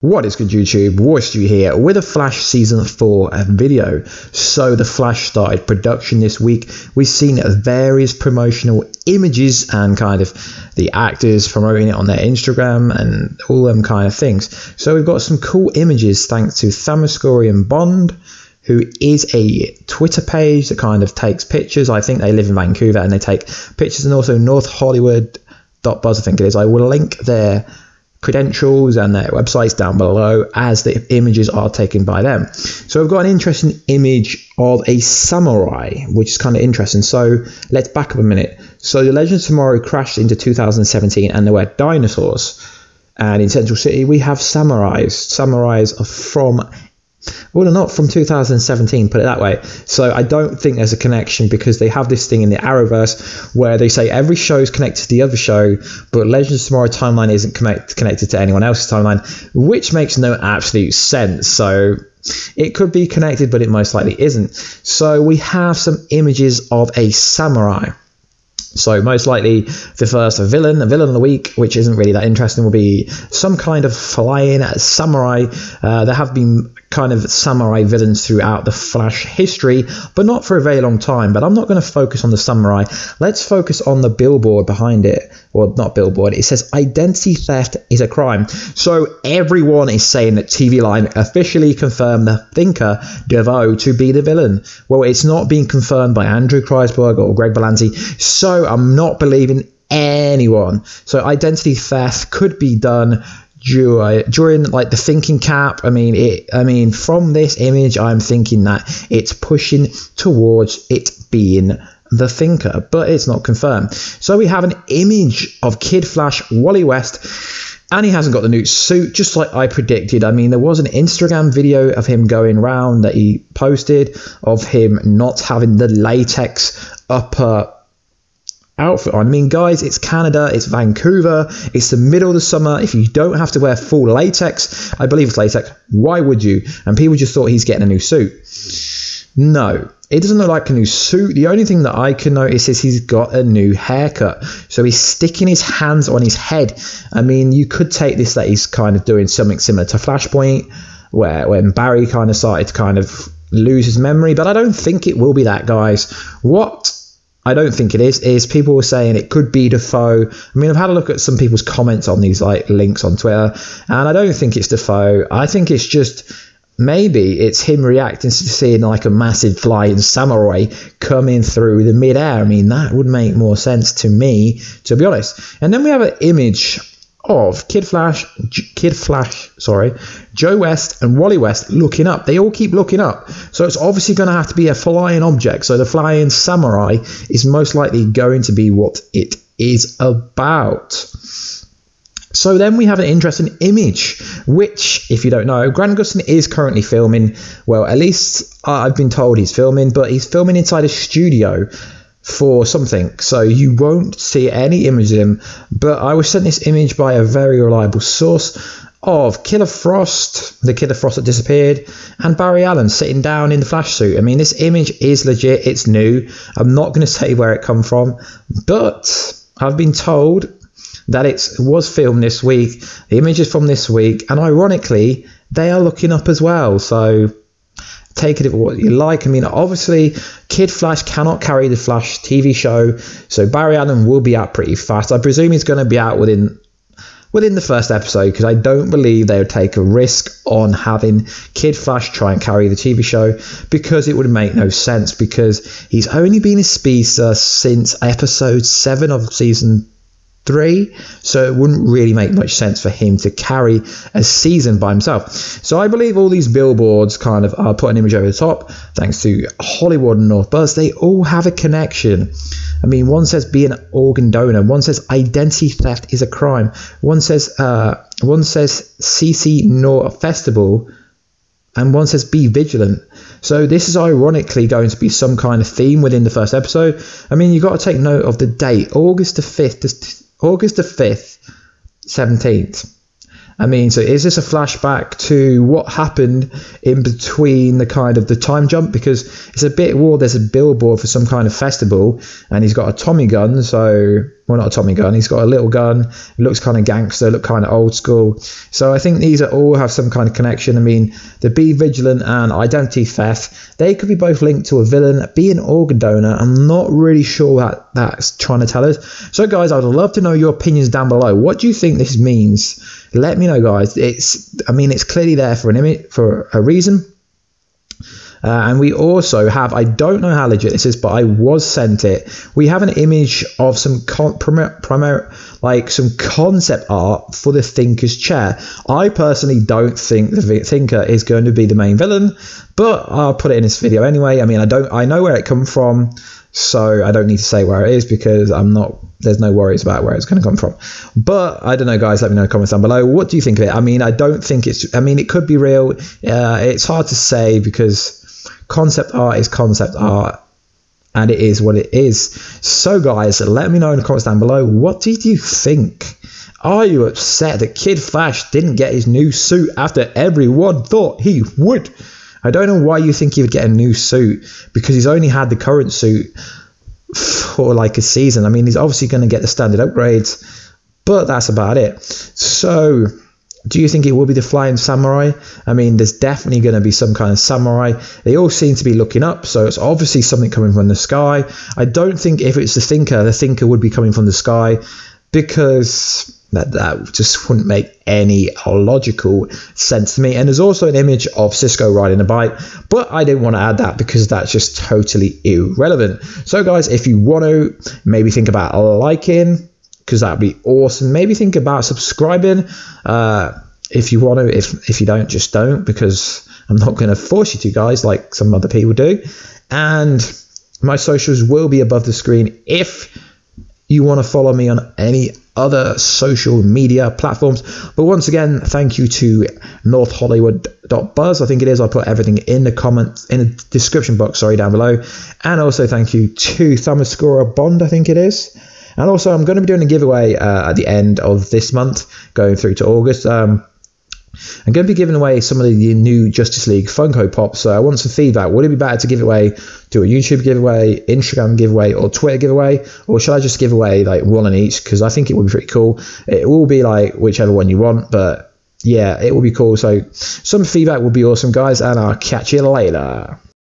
What is good YouTube? Warstu here with a Flash Season 4 video. So the Flash started production this week. We've seen various promotional images and kind of the actors promoting it on their Instagram and all them kind of things. So we've got some cool images thanks to Themyscira Bound who is a Twitter page that kind of takes pictures. I think they live in Vancouver and they take pictures and also North Hollywood Buzz I think it is. I will link their credentials and their websites down below as the images are taken by them. So I've got an interesting image of a samurai, which is kind of interesting. So let's back up a minute. So the Legend of Tomorrow crashed into 2017 and there were dinosaurs. And in Central City, we have samurais. Samurais are from well, not from 2017, put it that way. So I don't think there's a connection because they have this thing in the Arrowverse where they say every show is connected to the other show, but Legends of Tomorrow timeline isn't connect, connected to anyone else's timeline, which makes no absolute sense. So it could be connected, but it most likely isn't. So we have some images of a samurai. So most likely the first villain, a villain of the week, which isn't really that interesting, will be some kind of flying samurai. Uh, there have been kind of samurai villains throughout the Flash history, but not for a very long time. But I'm not going to focus on the samurai. Let's focus on the billboard behind it. Well, not billboard. It says identity theft is a crime. So everyone is saying that TV Line officially confirmed the thinker DeVoe to be the villain. Well, it's not being confirmed by Andrew Kreisberg or Greg Berlanti. So I'm not believing anyone. So identity theft could be done during, during like the thinking cap. I mean, it. I mean, from this image, I'm thinking that it's pushing towards it being the thinker, but it's not confirmed. So we have an image of Kid Flash, Wally West. And he hasn't got the new suit, just like I predicted. I mean, there was an Instagram video of him going round that he posted of him not having the latex upper outfit on. I mean, guys, it's Canada, it's Vancouver, it's the middle of the summer. If you don't have to wear full latex, I believe it's latex, why would you? And people just thought he's getting a new suit. No, it doesn't look like a new suit. The only thing that I can notice is he's got a new haircut. So he's sticking his hands on his head. I mean, you could take this that he's kind of doing something similar to Flashpoint, where when Barry kind of started to kind of lose his memory, but I don't think it will be that, guys. What I don't think it is. Is people were saying it could be DeVoe. I mean, I've had a look at some people's comments on these like links on Twitter, and I don't think it's DeVoe. I think it's just maybe it's him reacting to seeing like a massive flying samurai coming through the midair. I mean, that would make more sense to me, to be honest. And then we have an image of Kid Flash, Kid Flash, sorry, Joe West and Wally West looking up. They all keep looking up. So it's obviously going to have to be a flying object. So the flying samurai is most likely going to be what it is about. So then we have an interesting image, which, if you don't know, Grant Gustin is currently filming. Well, at least uh, I've been told he's filming, but he's filming inside a studio for something. So you won't see any image of him. But I was sent this image by a very reliable source of Killer Frost, the Killer Frost that disappeared, and Barry Allen sitting down in the flash suit. I mean, this image is legit, it's new. I'm not going to say where it come from, but I've been told that it was filmed this week. The image is from this week, and ironically, they are looking up as well. So take it what you like. I mean, obviously, Kid Flash cannot carry the Flash TV show, so Barry Allen will be out pretty fast. I presume he's going to be out within within the first episode because I don't believe they would take a risk on having Kid Flash try and carry the TV show because it would make no sense because he's only been a speedster since episode 7 of season three, so it wouldn't really make much sense for him to carry a season by himself. So I believe all these billboards kind of are put an image over the top, thanks to Hollywood and North Buzz. They all have a connection. I mean, one says be an organ donor, one says identity theft is a crime, one says uh, one says CC North Festival, and one says be vigilant. So this is ironically going to be some kind of theme within the first episode. I mean, you've got to take note of the date, August the 5th August the 5th, 17th. I mean, so is this a flashback to what happened in between the kind of the time jump? Because it's a bit war. There's a billboard for some kind of festival, and he's got a Tommy gun. So, well, not a Tommy gun. He's got a little gun. It looks kind of gangster. Look kind of old school. So I think these are all have some kind of connection. I mean, the Be Vigilant and Identity Theft. They could be both linked to a villain, be an organ donor. I'm not really sure what that's trying to tell us. So, guys, I'd love to know your opinions down below. What do you think this means? Let me know, guys. It's, I mean, it's clearly there for an image for a reason. Uh, and we also have, I don't know how legit this is, but I was sent it. We have an image of some con- primary, like some concept art for the Thinker's chair. I personally don't think the Thinker is going to be the main villain, but I'll put it in this video anyway. I mean, I don't, I know where it come from. So I don't need to say where it is because I'm not. There's no worries about where it's going to come from. But I don't know, guys. Let me know in the comments down below. What do you think of it? I mean, I don't think it's. I mean, it could be real. Uh, it's hard to say because concept art is concept art, and it is what it is. So, guys, let me know in the comments down below. What did you think? Are you upset that Kid Flash didn't get his new suit after everyone thought he would? I don't know why you think he would get a new suit because he's only had the current suit for like a season. I mean, he's obviously going to get the standard upgrades, but that's about it. So, do you think it will be the flying samurai? I mean, there's definitely going to be some kind of samurai. They all seem to be looking up, so it's obviously something coming from the sky. I don't think if it's the thinker, the thinker would be coming from the sky because that that just wouldn't make any logical sense to me. And there's also an image of Cisco riding a bike, but I didn't want to add that because that's just totally irrelevant. So, guys, if you want to maybe think about liking, because that'd be awesome. Maybe think about subscribing. Uh, if you want to, if if you don't, just don't because I'm not going to force you to, guys, like some other people do. And my socials will be above the screen if you want to follow me on any other social media platforms. But once again, thank you to North Hollywood.buzz. I think it is. I'll put everything in the comments, in the description box, sorry, down below. And also thank you to Themyscira Bound, I think it is. And also, I'm going to be doing a giveaway uh, at the end of this month, going through to August. Um, I'm going to be giving away some of the new Justice League Funko Pops. So I want some feedback. Would it be better to give away do a YouTube giveaway, Instagram giveaway, or Twitter giveaway, or should I just give away like one on each? Because I think it would be pretty cool. It will be like whichever one you want, but yeah, it will be cool. So some feedback would be awesome, guys, and I'll catch you later.